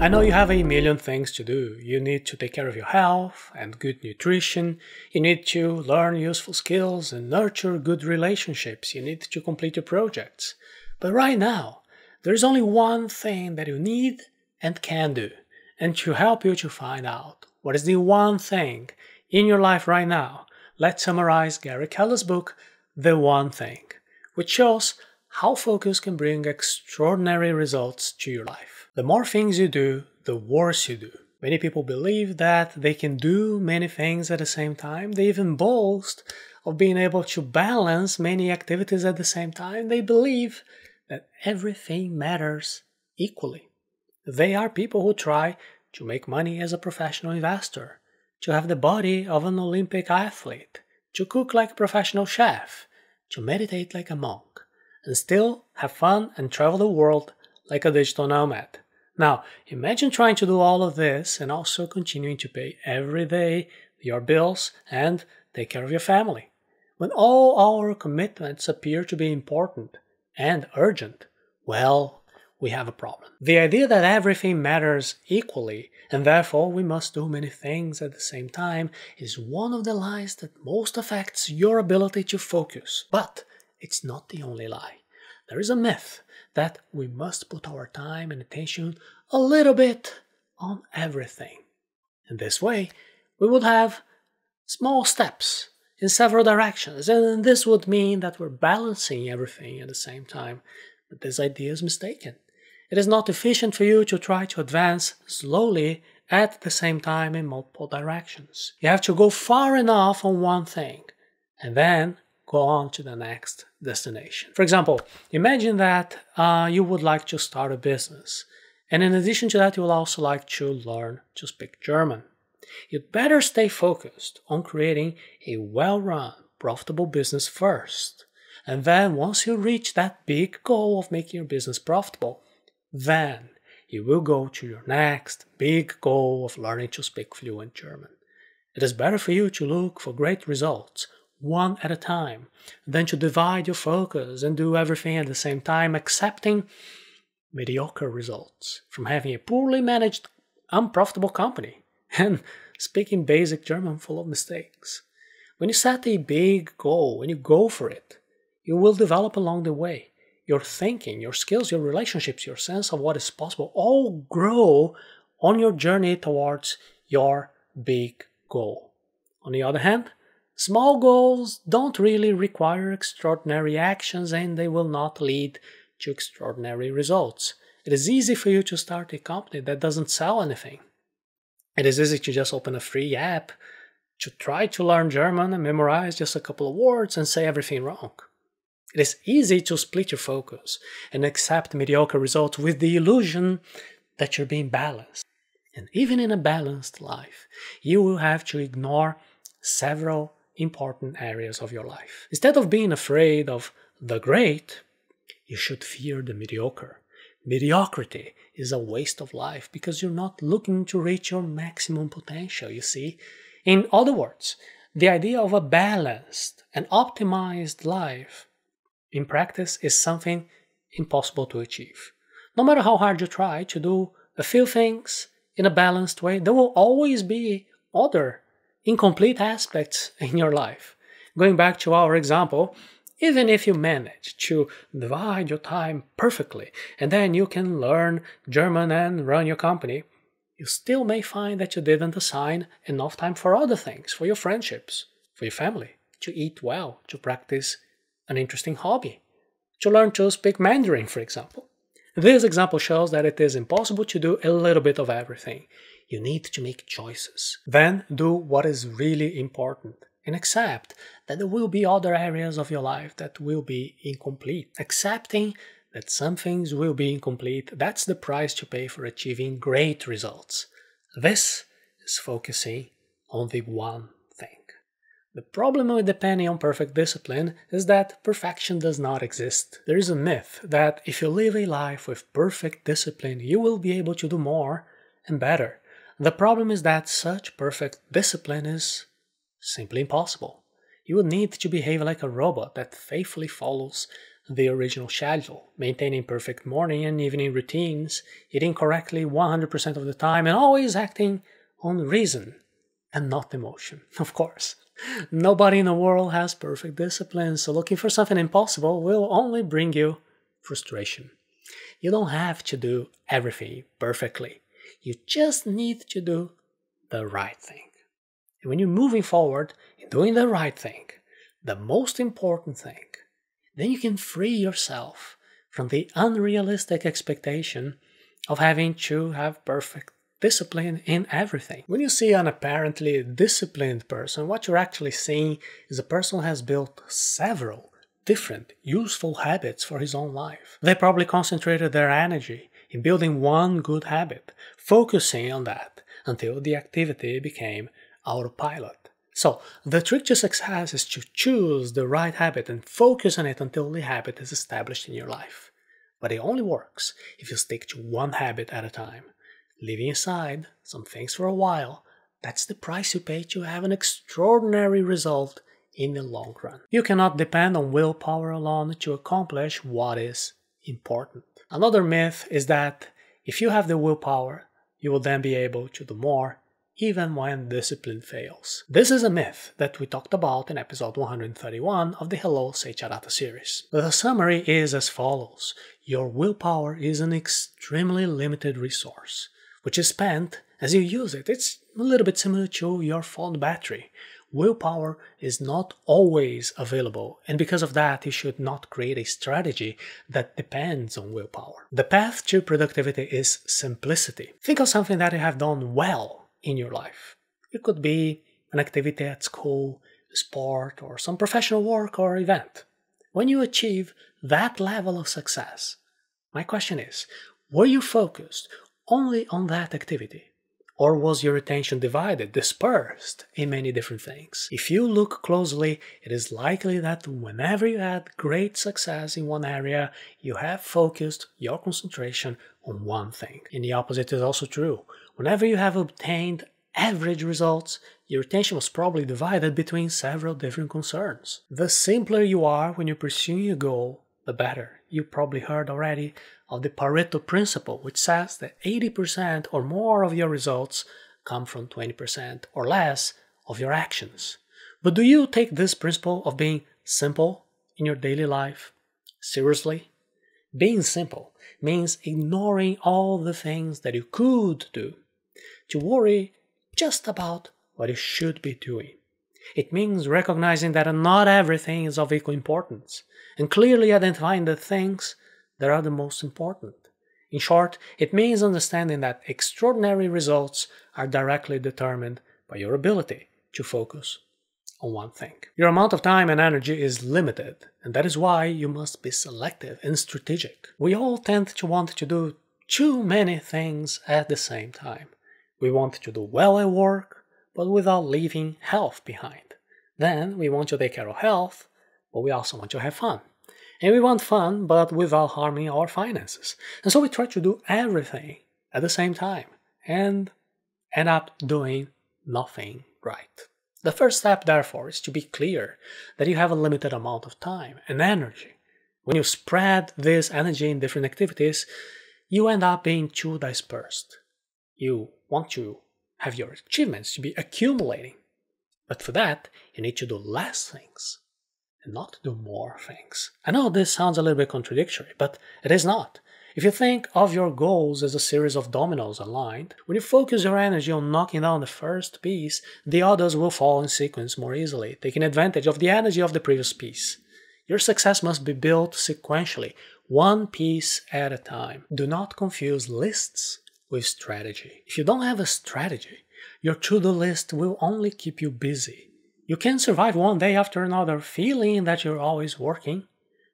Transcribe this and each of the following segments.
I know you have a million things to do. You need to take care of your health and good nutrition. You need to learn useful skills and nurture good relationships. You need to complete your projects. But right now, there's only one thing that you need and can do. And to help you to find out what is the one thing in your life right now, let's summarize Gary Keller's book, The One Thing, which shows how focus can bring extraordinary results to your life. The more things you do, the worse you do. Many people believe that they can do many things at the same time. They even boast of being able to balance many activities at the same time. They believe that everything matters equally. They are people who try to make money as a professional investor, to have the body of an Olympic athlete, to cook like a professional chef, to meditate like a monk, and still have fun and travel the world like a digital nomad. Now, imagine trying to do all of this and also continuing to pay every day your bills and take care of your family. When all our commitments appear to be important and urgent, well, we have a problem. The idea that everything matters equally and therefore we must do many things at the same time is one of the lies that most affects your ability to focus. But it's not the only lie. There is a myth that we must put our time and attention a little bit on everything. In this way, we would have small steps in several directions, and this would mean that we're balancing everything at the same time. But this idea is mistaken. It is not efficient for you to try to advance slowly at the same time in multiple directions. You have to go far enough on one thing and then go on to the next destination. For example, imagine that uh, you would like to start a business, and in addition to that, you will also like to learn to speak German. You'd better stay focused on creating a well run, profitable business first. And then, once you reach that big goal of making your business profitable, then you will go to your next big goal of learning to speak fluent German. It is better for you to look for great results one at a time than to divide your focus and do everything at the same time, accepting mediocre results from having a poorly managed, unprofitable company and speaking basic German full of mistakes. When you set a big goal, and you go for it, you will develop along the way. Your thinking, your skills, your relationships, your sense of what is possible all grow on your journey towards your big goal. On the other hand, Small goals don't really require extraordinary actions and they will not lead to extraordinary results. It is easy for you to start a company that doesn't sell anything. It is easy to just open a free app, to try to learn German and memorize just a couple of words and say everything wrong. It is easy to split your focus and accept mediocre results with the illusion that you're being balanced. And even in a balanced life, you will have to ignore several important areas of your life. Instead of being afraid of the great, you should fear the mediocre. Mediocrity is a waste of life because you're not looking to reach your maximum potential, you see. In other words, the idea of a balanced and optimized life in practice is something impossible to achieve. No matter how hard you try to do a few things in a balanced way, there will always be other incomplete aspects in your life. Going back to our example, even if you manage to divide your time perfectly and then you can learn German and run your company, you still may find that you didn't assign enough time for other things, for your friendships, for your family, to eat well, to practice an interesting hobby, to learn to speak Mandarin, for example. This example shows that it is impossible to do a little bit of everything. You need to make choices. Then do what is really important and accept that there will be other areas of your life that will be incomplete. Accepting that some things will be incomplete, that's the price to pay for achieving great results. This is focusing on the one thing. The problem with depending on perfect discipline is that perfection does not exist. There is a myth that if you live a life with perfect discipline, you will be able to do more and better. The problem is that such perfect discipline is simply impossible. You would need to behave like a robot that faithfully follows the original schedule, maintaining perfect morning and evening routines, eating correctly 100% of the time, and always acting on reason and not emotion, of course. Nobody in the world has perfect discipline, so looking for something impossible will only bring you frustration. You don't have to do everything perfectly. You just need to do the right thing. And when you're moving forward and doing the right thing, the most important thing, then you can free yourself from the unrealistic expectation of having to have perfect discipline in everything. When you see an apparently disciplined person, what you're actually seeing is a person who has built several different useful habits for his own life. They probably concentrated their energy in building one good habit, focusing on that until the activity became autopilot. So, the trick to success is to choose the right habit and focus on it until the habit is established in your life. But it only works if you stick to one habit at a time leaving aside some things for a while, that's the price you pay to have an extraordinary result in the long run. You cannot depend on willpower alone to accomplish what is important. Another myth is that if you have the willpower, you will then be able to do more even when discipline fails. This is a myth that we talked about in episode 131 of the Hello Seiiti Arata series. The summary is as follows. Your willpower is an extremely limited resource which is spent as you use it. It's a little bit similar to your phone battery. Willpower is not always available, and because of that, you should not create a strategy that depends on willpower. The path to productivity is simplicity. Think of something that you have done well in your life. It could be an activity at school, sport, or some professional work or event. When you achieve that level of success, my question is were you focused only on that activity? Or was your attention divided, dispersed in many different things? If you look closely, it is likely that whenever you had great success in one area, you have focused your concentration on one thing. And the opposite is also true. Whenever you have obtained average results, your attention was probably divided between several different concerns. The simpler you are when you're pursuing a goal, the better. You probably heard already of the Pareto principle, which says that 80% or more of your results come from 20% or less of your actions. But do you take this principle of being simple in your daily life seriously? Being simple means ignoring all the things that you could do to worry just about what you should be doing. It means recognizing that not everything is of equal importance and clearly identifying the things that are the most important. In short, it means understanding that extraordinary results are directly determined by your ability to focus on one thing. Your amount of time and energy is limited, and that is why you must be selective and strategic. We all tend to want to do too many things at the same time. We want to do well at work, but without leaving health behind. Then we want to take care of health, but we also want to have fun. And we want fun, but without harming our finances. And so we try to do everything at the same time and end up doing nothing right. The first step, therefore, is to be clear that you have a limited amount of time and energy. When you spread this energy in different activities, you end up being too dispersed. You want to have your achievements to be accumulating. But for that, you need to do less things and not do more things. I know this sounds a little bit contradictory, but it is not. If you think of your goals as a series of dominoes aligned, when you focus your energy on knocking down the first piece, the others will fall in sequence more easily, taking advantage of the energy of the previous piece. Your success must be built sequentially, one piece at a time. Do not confuse lists with strategy. If you don't have a strategy, your to do list will only keep you busy you can survive one day after another feeling that you're always working,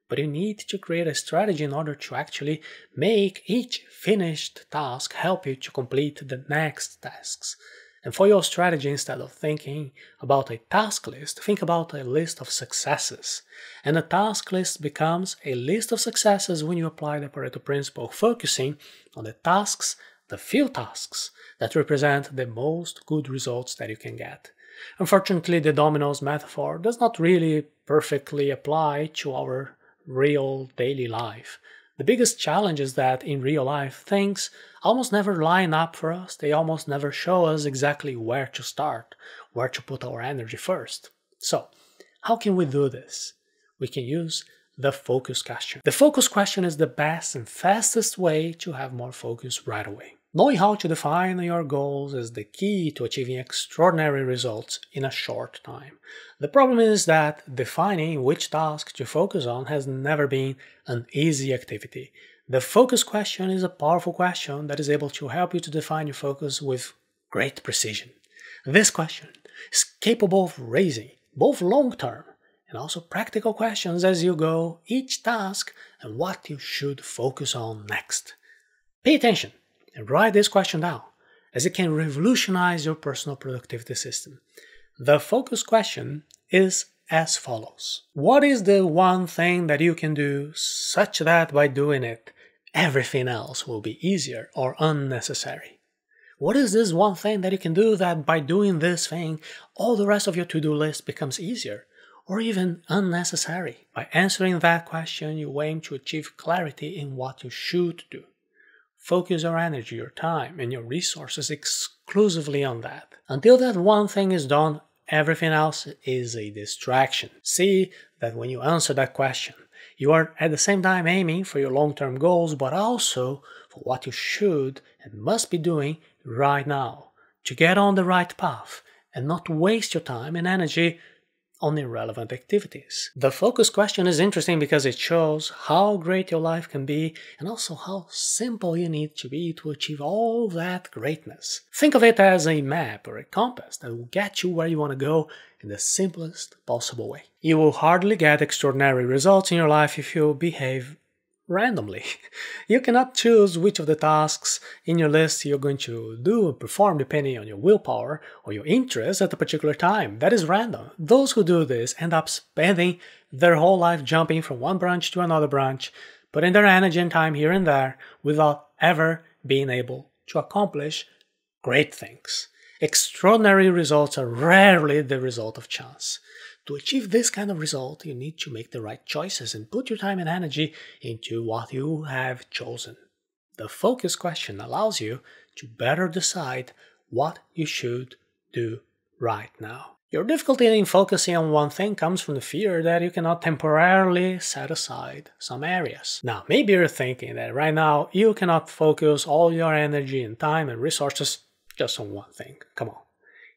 but you need to create a strategy in order to actually make each finished task help you to complete the next tasks. And for your strategy, instead of thinking about a task list, think about a list of successes. And a task list becomes a list of successes when you apply the Pareto principle, focusing on the tasks, the few tasks that represent the most good results that you can get. Unfortunately, the dominoes metaphor does not really perfectly apply to our real daily life. The biggest challenge is that in real life, things almost never line up for us. They almost never show us exactly where to start, where to put our energy first. So, how can we do this? We can use the focus question. The focus question is the best and fastest way to have more focus right away. Knowing how to define your goals is the key to achieving extraordinary results in a short time. The problem is that defining which task to focus on has never been an easy activity. The focus question is a powerful question that is able to help you to define your focus with great precision. This question is capable of raising both long term and also practical questions as you go each task and what you should focus on next. Pay attention and write this question down, as it can revolutionize your personal productivity system. The focus question is as follows What is the one thing that you can do such that by doing it, everything else will be easier or unnecessary? What is this one thing that you can do that by doing this thing, all the rest of your to do list becomes easier or even unnecessary? By answering that question, you aim to achieve clarity in what you should do. Focus your energy, your time, and your resources exclusively on that. Until that one thing is done, everything else is a distraction. See that when you answer that question, you are at the same time aiming for your long term goals, but also for what you should and must be doing right now to get on the right path and not waste your time and energy on irrelevant activities. The focus question is interesting because it shows how great your life can be and also how simple you need to be to achieve all that greatness. Think of it as a map or a compass that will get you where you want to go in the simplest possible way. You will hardly get extraordinary results in your life if you behave randomly. You cannot choose which of the tasks in your list you're going to do and perform depending on your willpower or your interest at a particular time. That is random. Those who do this end up spending their whole life jumping from one branch to another branch, putting their energy and time here and there without ever being able to accomplish great things. Extraordinary results are rarely the result of chance. To achieve this kind of result, you need to make the right choices and put your time and energy into what you have chosen. The focus question allows you to better decide what you should do right now. Your difficulty in focusing on one thing comes from the fear that you cannot temporarily set aside some areas. Now, maybe you're thinking that right now you cannot focus all your energy and time and resources just on one thing. Come on.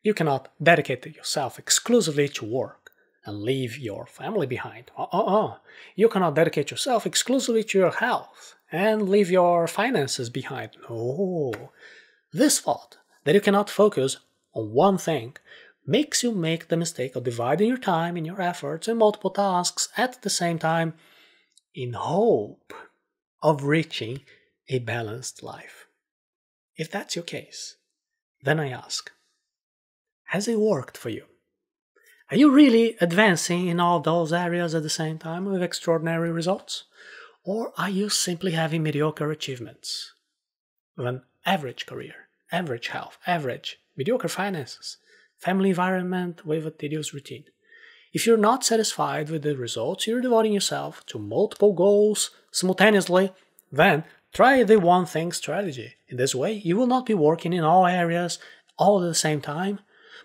You cannot dedicate yourself exclusively to work and leave your family behind. Uh-uh. You cannot dedicate yourself exclusively to your health and leave your finances behind. No. This thought that you cannot focus on one thing makes you make the mistake of dividing your time and your efforts in multiple tasks at the same time in hope of reaching a balanced life. If that's your case, then I ask, has it worked for you? Are you really advancing in all those areas at the same time with extraordinary results? Or are you simply having mediocre achievements? With an average career, average health, average, mediocre finances, family environment with a tedious routine. If you're not satisfied with the results, you're devoting yourself to multiple goals simultaneously, then try the one thing strategy. In this way, you will not be working in all areas all at the same time,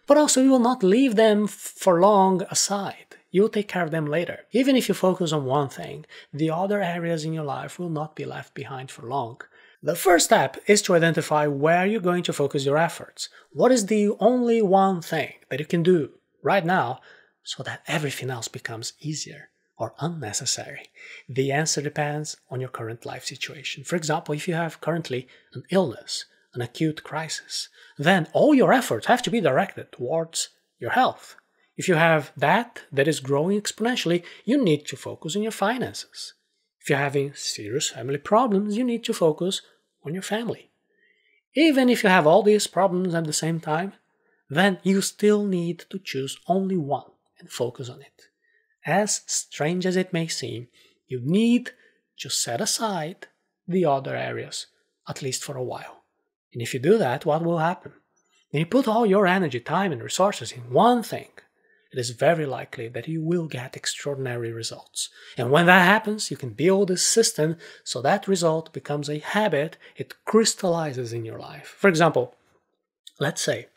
but also you will not leave them for long aside. You'll take care of them later. Even if you focus on one thing, the other areas in your life will not be left behind for long. The first step is to identify where you're going to focus your efforts. What is the only one thing that you can do right now so that everything else becomes easier or unnecessary? The answer depends on your current life situation. For example, if you have currently an illness, an acute crisis, then all your efforts have to be directed towards your health. If you have that that is growing exponentially, you need to focus on your finances. If you're having serious family problems, you need to focus on your family. Even if you have all these problems at the same time, then you still need to choose only one and focus on it. As strange as it may seem, you need to set aside the other areas, at least for a while. And if you do that, what will happen? When you put all your energy, time, and resources in one thing, it is very likely that you will get extraordinary results. And when that happens, you can build a system so that result becomes a habit, it crystallizes in your life. For example, let's say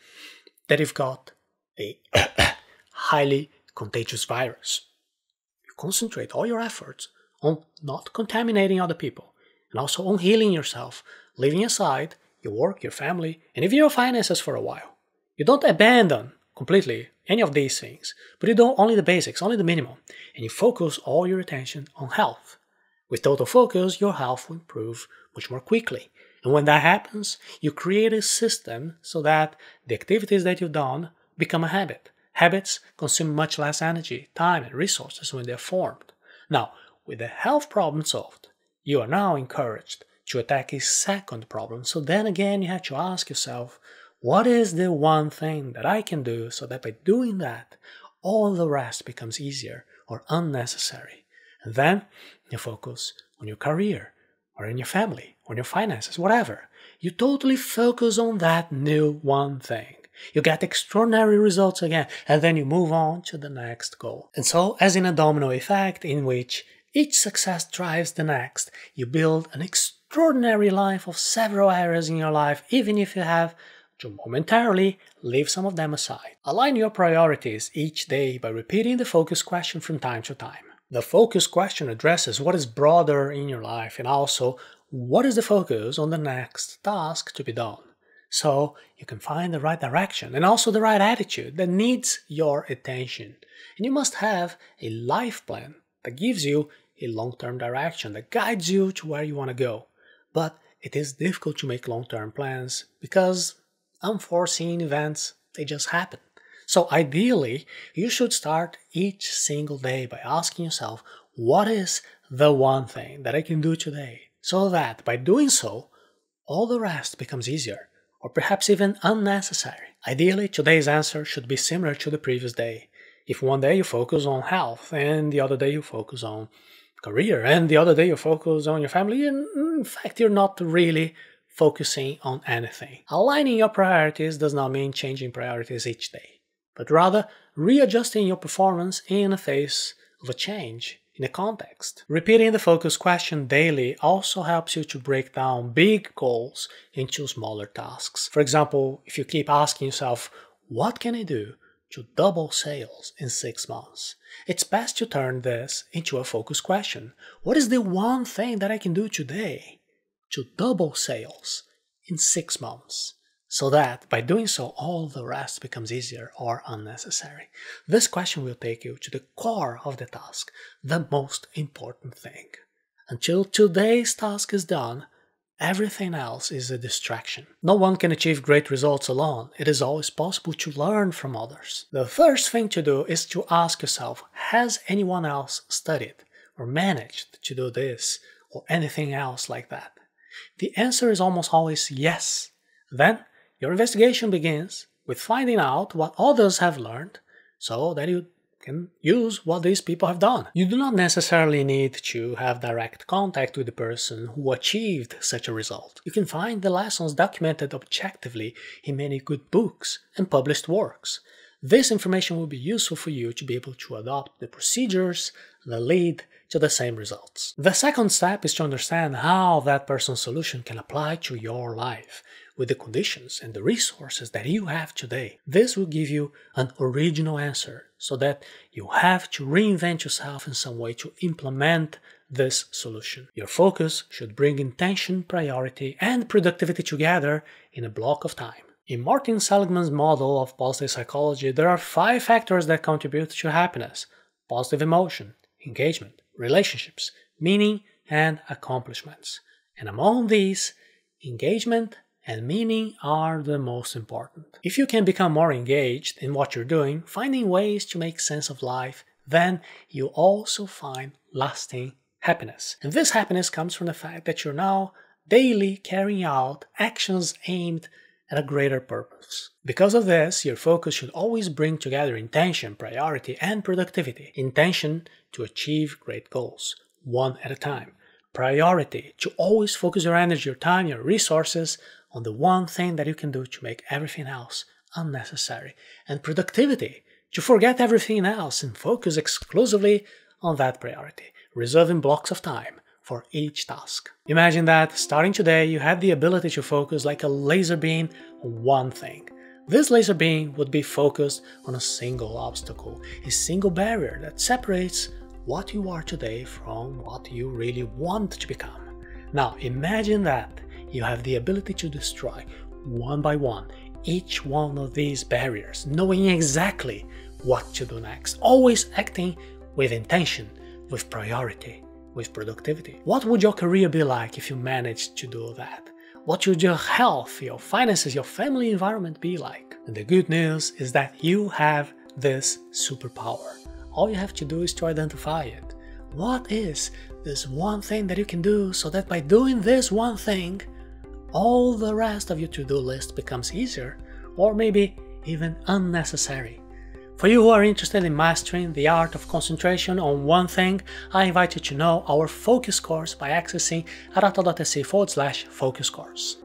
that you've got a highly contagious virus. You concentrate all your efforts on not contaminating other people and also on healing yourself, leaving aside your work, your family, and even your finances for a while. You don't abandon completely any of these things, but you do only the basics, only the minimum, and you focus all your attention on health. With total focus, your health will improve much more quickly. And when that happens, you create a system so that the activities that you've done become a habit. Habits consume much less energy, time, and resources when they're formed. Now, with the health problem solved, you are now encouraged to attack a second problem. So then again, you have to ask yourself, what is the one thing that I can do so that by doing that, all the rest becomes easier or unnecessary? And then you focus on your career or in your family, on your finances, whatever. You totally focus on that new one thing. You get extraordinary results again, and then you move on to the next goal. And so, as in a domino effect in which each success drives the next, you build an extraordinary life of several areas in your life, even if you have to momentarily leave some of them aside. Align your priorities each day by repeating the focus question from time to time. The focus question addresses what is broader in your life and also what is the focus on the next task to be done. So you can find the right direction and also the right attitude that needs your attention. And you must have a life plan that gives you a long term direction that guides you to where you want to go. But it is difficult to make long term plans because unforeseen events, they just happen. So ideally, you should start each single day by asking yourself, what is the one thing that I can do today? So that by doing so, all the rest becomes easier, or perhaps even unnecessary. Ideally, today's answer should be similar to the previous day. If one day you focus on health, and the other day you focus on career, and the other day you focus on your family, and in fact, you're not really focusing on anything. Aligning your priorities does not mean changing priorities each day, but rather readjusting your performance in the face of a change in a context. Repeating the focus question daily also helps you to break down big goals into smaller tasks. For example, if you keep asking yourself, what can I do to double sales in six months? It's best to turn this into a focus question. What is the one thing that I can do today to double sales in six months, so that by doing so, all the rest becomes easier or unnecessary. This question will take you to the core of the task, the most important thing. Until today's task is done, Everything else is a distraction. No one can achieve great results alone. It is always possible to learn from others. The first thing to do is to ask yourself Has anyone else studied or managed to do this or anything else like that? The answer is almost always yes. Then your investigation begins with finding out what others have learned so that you can use what these people have done. You do not necessarily need to have direct contact with the person who achieved such a result. You can find the lessons documented objectively in many good books and published works. This information will be useful for you to be able to adopt the procedures that lead to the same results. The second step is to understand how that person's solution can apply to your life with the conditions and the resources that you have today. This will give you an original answer so that you have to reinvent yourself in some way to implement this solution. Your focus should bring intention, priority, and productivity together in a block of time. In Martin Seligman's model of positive psychology, there are five factors that contribute to happiness positive emotion, engagement, relationships, meaning, and accomplishments. And among these, engagement and meaning are the most important. If you can become more engaged in what you're doing, finding ways to make sense of life, then you also find lasting happiness. And this happiness comes from the fact that you're now daily carrying out actions aimed at a greater purpose. Because of this, your focus should always bring together intention, priority, and productivity. Intention to achieve great goals, one at a time. Priority to always focus your energy, your time, your resources on the one thing that you can do to make everything else unnecessary. And productivity to forget everything else and focus exclusively on that priority, reserving blocks of time for each task. Imagine that starting today you had the ability to focus like a laser beam on one thing. This laser beam would be focused on a single obstacle, a single barrier that separates what you are today from what you really want to become. Now imagine that you have the ability to destroy one by one each one of these barriers, knowing exactly what to do next, always acting with intention, with priority, with productivity. What would your career be like if you managed to do that? What would your health, your finances, your family environment be like? And the good news is that you have this superpower. All you have to do is to identify it. What is this one thing that you can do so that by doing this one thing, all the rest of your to do list becomes easier or maybe even unnecessary. For you who are interested in mastering the art of concentration on one thing, I invite you to know our focus course by accessing arata.se forward slash focus course.